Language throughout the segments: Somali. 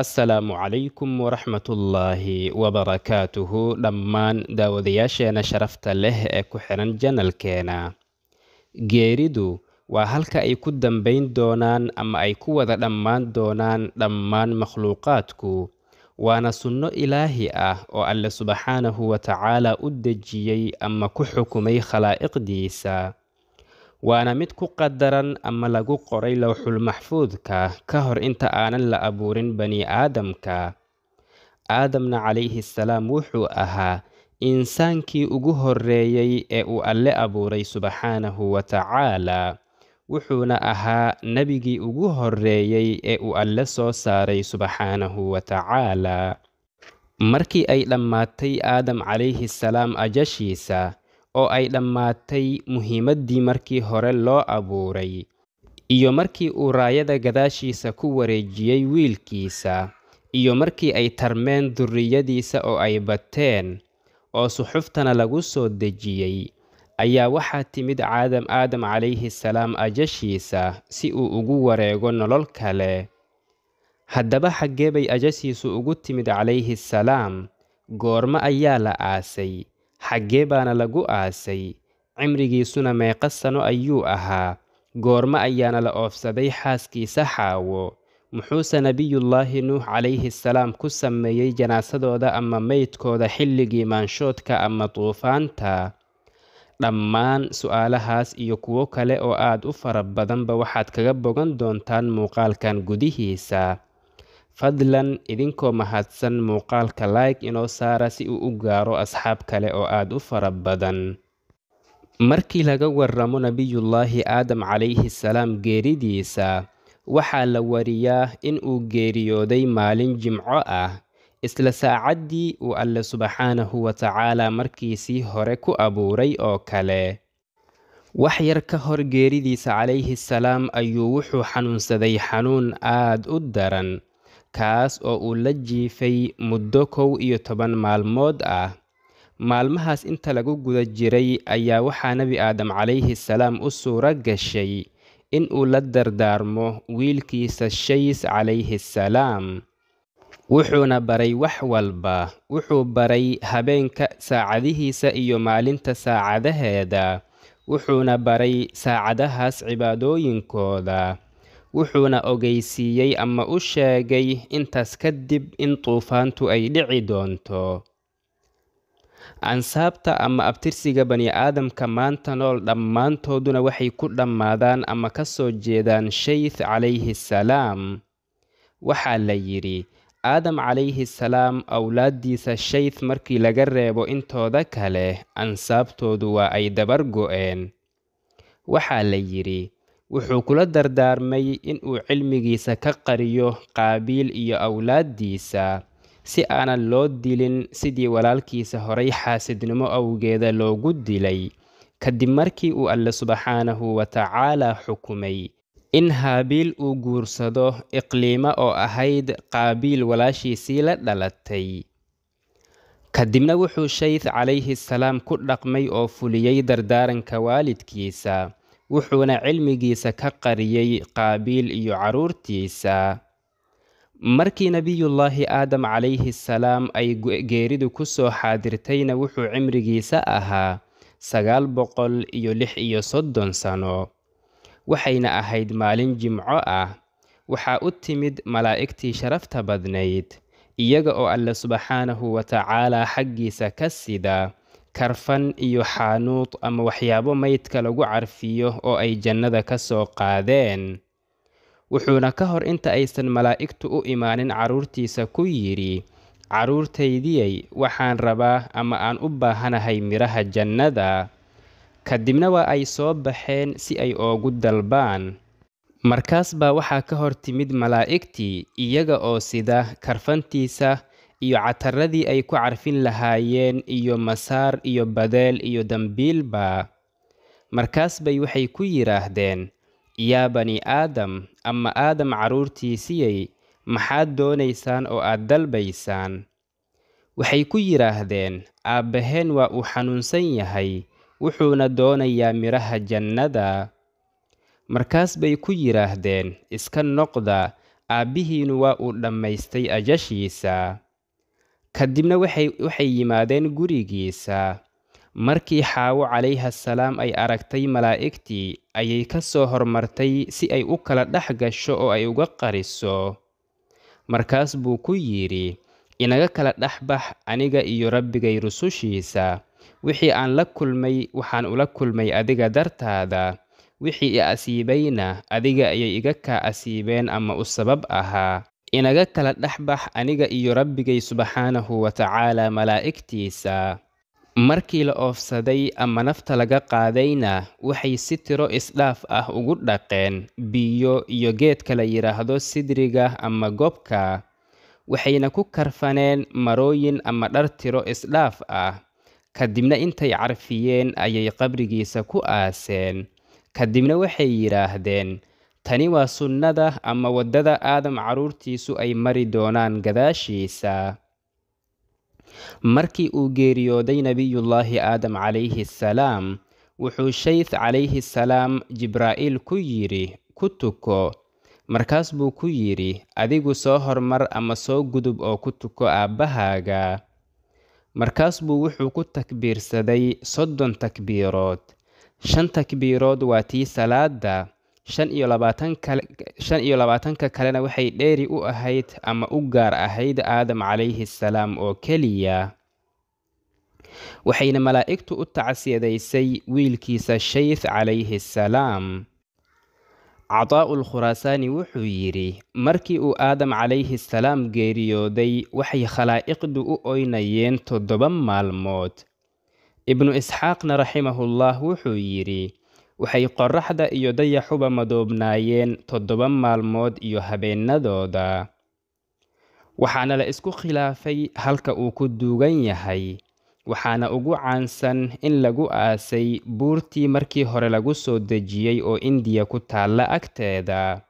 assalaamu calaykum waraxmatullaahi wabarakaatuhu dhammaan daawadayaasheena sharafta leh ee ku xihan janalkeena. Geeridu waa halka ay ku dambayn doonaan ama ay ku wada dhammaan doonaan dhammaan makhluuqaadku. Waana sunno ilaahi ah oo alle subxaanahu wa tacaala u dejiyey ama ku xukumay khalaa'iqdiisa waana mid ku qadaran ama lagu qoray lowxul maxfuudka ka hor inta aanan la abuurin bani aadamka. Aadamna calayhi salaam wuxuu ahaa insaankii ugu horreeyey ee uu alle abuuray subxaanahu wa tacaala wuxuuna ahaa nebigii ugu horreeyey ee uu alle soo saaray subxaanahu wa tacaala. Markii ay dhammaatay aadam calayhi salaam ajashiisa oo ay dhammaatay muhiimaddii markii hore loo abuuray iyo markii uu raayada gadaashiisa ku wareejiyey wiilkiisa iyo markii ay tarmeen durriyadiisa oo ay bateen oo suxuftana lagu soo dejiyey ayaa waxaa timid caadam aadam calayhi salaam ajashiisa si uu ugu wareego nolol kale. Haddaba xaggee bay ajashiisu ugu timid calayhi salaam goormo ayaa la aasay xaggee baana lagu aasay. Cimrigiisuna meeqa sano ayuu ahaa. Goormo ayaana la oofsaday xaaskiisa xaawo. Muxuuse nebiyullaahi nuux calayhi salaam ku sameeyey janaasadooda ama meydkooda xilligii maanshoodka ama duufaanta. Dhammaan su'aalahaas iyo kuwo kale oo aad u fara badanba waxaad kaga bogan doontaan muuqaalkan gudihiisa fadlan idinkoo mahadsan muuqaalka like inoo saara si uu u gaaro asxaab kale oo aad u fara badan. Markii laga waramo nebiyullaahi aadam calayhi salaam geeridiisa waxaa la wariyaa in uu geeriyooday maalin jimco ah isla saacaddii uu alle subxaanahu wa tacaala markiisii hore ku abuuray oo kale. Wax yar ka hor geeridiisa calayhi salaam ayuu wuxuu xanuunsaday xanuun aad u daran kaas oo uu la jiifay muddo kow iyo toban maalmood ah. Maalmahaas inta lagu guda jiray ayaa waxaa nebi aadam calayhi salaam u suuro gashay in uu la dardaarmo wiilkiisa shays calayhi salaam. Wuxuuna baray wax walba. Wuxuu baray habeenka saacadihiisa iyo maalinta saacadaheeda. Wuxuuna baray saacadahaas cibaadooyinkooda wuxuuna ogeysiiyey ama u sheegay intaas kadib in duufaantu ay dhici doonto. Ansaabta ama abtirsiga bani aadamka maanta nool dhammaantooduna waxay ku dhammaadaan ama ka soo jeedaan shayth calayhi salaam. Waxaa la yidhi aadam calayhi salaam awlaaddiisa shayth markii laga reebo intooda kale ansaabtoodu waa ay dabar go'een. Waxaa la yidhi wuxuu kula dardaarmay inuu cilmigiisa ka qariyo qaabiil iyo awlaaddiisa si aanan loo dilin sidii walaalkiisa horay xaasidnimo awgeeda loogu dilay. Kadib markii uu alle subxaanahu wa tacaala xukumay in haabiil uu guursado iqliimo oo ahayd qaabiil walaashiisii la dhalatay. Kadibna wuxuu shayth calayhi salaam ku dhaqmay oo fuliyey dardaaranka waalidkiisa wuxuuna cilmigiisa ka qariyey qaabiil iyo carruurtiisa markii nebiyullaahi aadam calayhi salaam ay geeridu ku soo xaadirtayna wuxuu cimrigiisa ahaa sagaal boqol iyo lix iyo soddon sano. Waxayna ahayd maalin jimco ah. Waxaa u timid malaa'igtii sharafta badnayd iyaga oo alle subxaanahu wa tacaalaa xaggiisa ka sida karfan iyo xaanuud ama waxyaabo maydka lagu carfiyo oo ay jannada ka soo qaadeen. Wuxuuna ka hor inta aysan malaa'igtu u imaanin carruurtiisa ku yidhi carruurtaydiyey waxaan rabaa ama aan u baahanahay midhaha jannada. Kadibna waa ay soo baxeen si ay oogu dalbaan. Markaas baa waxaa ka hor timid malaa'igtii iyaga oo sida karfantiisa iyo cataradii ay ku carfin lahaayeen iyo masaar iyo badeel iyo dambiilba markaas bay waxay ku yidhaahdeen yaa bani aadam ama aadam carruurtiisiyey maxaad doonaysaan oo aad dalbaysaan? Waxay ku yidhaahdeen aabbaheen waa uu xanuunsan yahay wuxuuna doonayaa midhaha jannada. Markaas bay ku yidhaahdeen iska noqda aabbihiinu waa uu dhammaystay ajashiisa kadibna waxay yimaadeen gurigiisa. Markii xaawo calayhasalaam ay aragtay malaa'igtii ayay ka soo hormartay si ay u kala dhex gasho oo ay uga qariso. Markaas buu ku yidhi inaga kala dhex bax aniga iyo rabbigay rusushiisa. Wixii aan la kulmay waxaan ula kulmay adiga dartaada. Wixii i asiibayna adiga ayay iga kaa asiibeen ama u sabab ahaa inaga kala dhex bax aniga iyo rabbigay subxaanahu wa tacaala malaa'igtiisa. Markii la oofsaday ama nafta laga qaadayna waxay si tiro isdhaaf ah ugu dhaqeen. Biyo iyo geedka la yidhaahdo sidriga ama gobka waxayna ku karfaneen marooyin ama dhar tiro isdhaaf ah. Kadibna intay carfiyeen ayay qabrigiisa ku aaseen. Kadibna waxay yidhaahdeen tani waa sunnada ama waddada aadam carruurtiisu ay mari doonaan gadaashiisa. Markii uu geeriyooday nebiyullaahi aadam calayhi salaam wuxuu shayth calayhi salaam jibraa'iil ku yidhi ku tuko. Markaas buu ku yidhi adigu soo hormar ama soo gudub oo ku tuko aabbahaaga. Markaas buu wuxuu ku takbiirsaday soddon takbiirood. Shan takbiirood waa tii salaada shan iyo labaatanka kalena waxay dheeri u ahayd ama u gaar ahayd aadam calayhi salaam oo keliya waxayna malaa'igtu u tacsiyadaysay wiilkiisa shayth calayhi salaam. Cadaa'ul khuraasaani wuxuu yidhi markii uu aadam calayhi salaam geeriyooday waxay khalaa'iqdu u oynayeen toddoba maalmood. Ibnu isxaaqna raximahullah wuxuu yidhi waxay qorraxda iyo dayaxuba madoobnaayeen toddoba maalmood iyo habeennadooda waxaana la isku khilaafay halka uu ku duugan yahay waxaana ugu caansan in lagu aasay buurtii markii hore lagu soo dejiyey oo indiya ku taalla agteeda.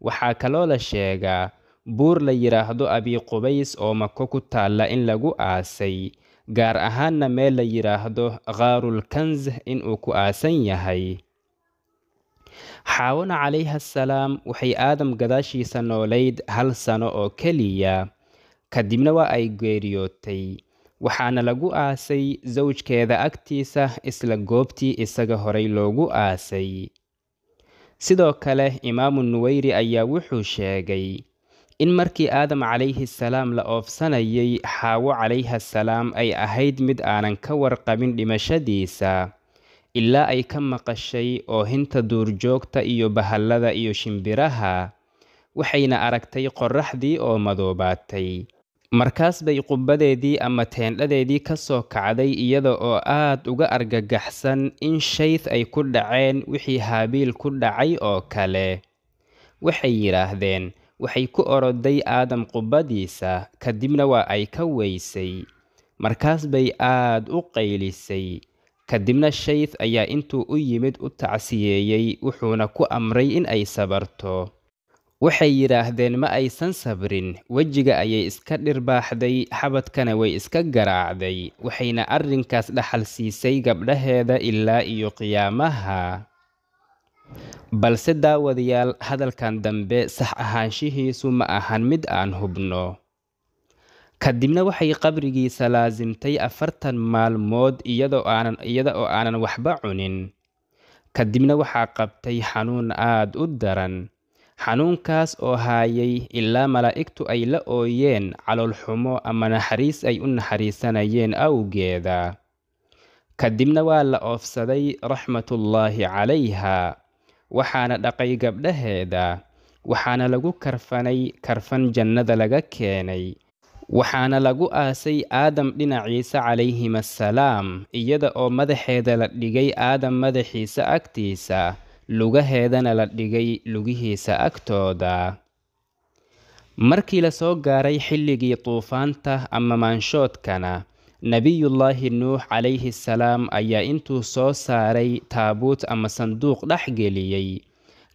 Waxaa kaloo la sheegaa buur la yidhaahdo abiqubays oo mako ku taalla in lagu aasay gaar ahaanna meel la yidhaahdo khaarul kanz inuu ku aasan yahay. Xaawona calayhasalaam waxay aadam gadaashiisa noolayd hal sano oo keliya. Kadibna waa ay geeriyootay. Waxaana lagu aasay sawjkeeda agtiisa isla goobtii isaga horay loogu aasay. Sidoo kale imaamu nuweyri ayaa wuxuu sheegay in markii aadam calayhi salaam la oofsanayay xaawo calayhasalaam ay ahayd mid aanan ka warqabin dhimashadiisa ilaa ay ka maqashay oohinta duurjoogta iyo bahallada iyo shimbiraha waxayna aragtay qorraxdii oo madoobaatay. Markaas bay qubbadeedii ama teendhadeedii ka soo kacday iyada oo aad uga argagaxsan in shayth ay ku dhaceen wixii haabiil ku dhacay oo kale. Waxay yidhaahdeen waxay ku oroday aadam qubbadiisa kadibna waa ay ka weysay. Markaas bay aad u qaylisay. Kadibna shayth ayaa intuu u yimid u tacsiyeeyey wuxuuna ku amray in ay sabarto. Waxay yidhaahdeen ma aysan sabrin wejiga ayay iska dhirbaaxday xabadkana way iska garaacday. Waxayna arrinkaas dhaxal siisay gabdhaheeda ilaa iyo qiyaamaha balse daawadayaal hadalkan dambe sax ahaanshihiisu ma ahan mid aan hubno. Kadibna waxay qabrigiisa laasimtay afartan maalmood iyada oo aanan waxba cunin. Kadibna waxaa qabtay xanuun aad u daran. Xanuunkaas oo haayay ilaa malaa'igtu ay la ooyeen caloolxumo ama naxariis ay u naxariisanayeen awgeeda. Kadibna waa la oofsaday raxmatullaahi calayha waxaana dhaqay gabdhaheeda waxaana lagu karfanay karfan jannada laga keenay waxaana lagu aasay aadam dhinaciisa calayhim assalaam iyada oo madaxeeda la dhigay aadam madaxiisa agtiisa lugaheedana la dhigay lugihiisa agtooda. Markii la soo gaaray xilligii duufaanta ama maanshoodkana nebiyullaahi nuux calayhi salaam ayaa intuu soo saaray taabuut ama sanduuq dhex geliyey.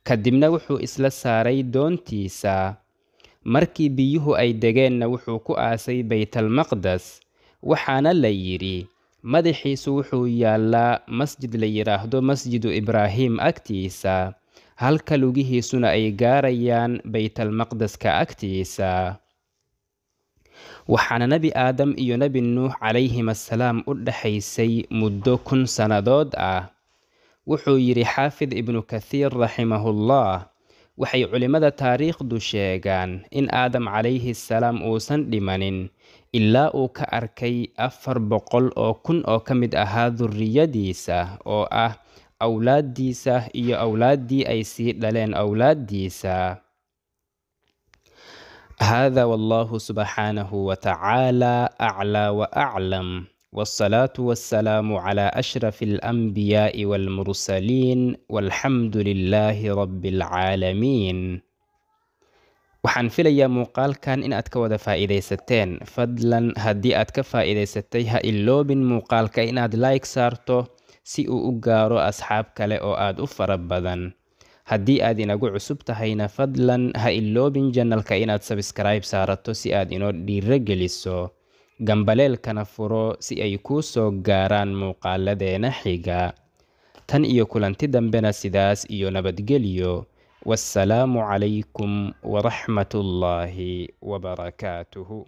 Kadibna wuxuu isla saaray doontiisa. Markii biyuhu ay degeenna wuxuu ku aasay baytalmaqdes waxaana la yidhi madaxiisu wuxuu yaallaa masjid la yidhaahdo masjidu ibraahim agtiisa halka lugihiisuna ay gaarayaan baytalmaqdeska agtiisa waxaana nebi aadam iyo nebi nuux calayhim assalaam u dhexaysay muddo kun sannadood ah. Wuxuu yidhi xaafid ibnu kathiir raximahullah waxay culimmada taariikhdu sheegaan in aadam calayhi salaam uusan dhimanin ilaa uu ka arkay afar boqol oo kun oo ka mid ahaa durriyadiisa oo ah awlaaddiisa iyo awlaaddii ay sii dhaleen awlaaddiisa hada wallahu subxaanahu watacaala aclaa waaclam wاsalaatu wasalaamu calaa ashrafi alanbiyaa'i waalmursaliin walxamdu lilaahi rabbi alcaalamiin waxaan filayaa muuqaalkan inaad ka wada faa'iidaysateen fadlan haddii aad ka faa'iidaysatay ha iloobin muuqaalka inaad like saarto si uu u gaaro asxaab kale oo aad u fara badan haddii aad inagu cusub tahayna fadlan ha iloobin janalka inaad sabskribe saarato si aad inoo dhiiro geliso gambaleelkana furo si ay kuu soo gaaraan muuqaaladeena xiga. Tan iyo kulanti dambena sidaas iyo nabadgelyo. Wassalaamu calaykum waraxmat ullaahi wabarakaatuhu